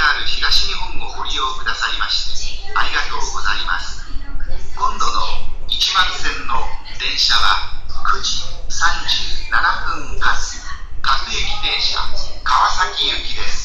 JR 東日本をご利用くださいましてありがとうございます。今度の1番線の電車は9時37分発各駅停車川崎行きです。